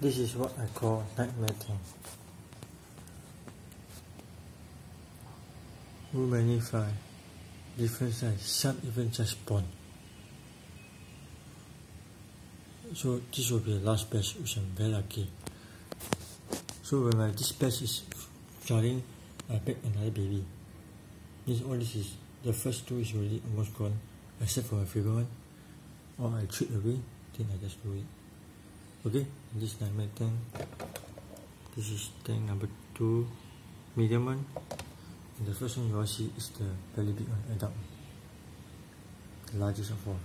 This is what I call nightmare tank. Too many fly, different size, some even just spawn. So this will be the last batch, which I'm very lucky. So when my this batch is flying, I pick another baby. This all this is the first two is already almost gone, except for my favorite one. Or I treat away, then I just do it. Okay, this is my tank. This is tank number two, medium one. And the first one you all see is the very big one, adult, the largest of all.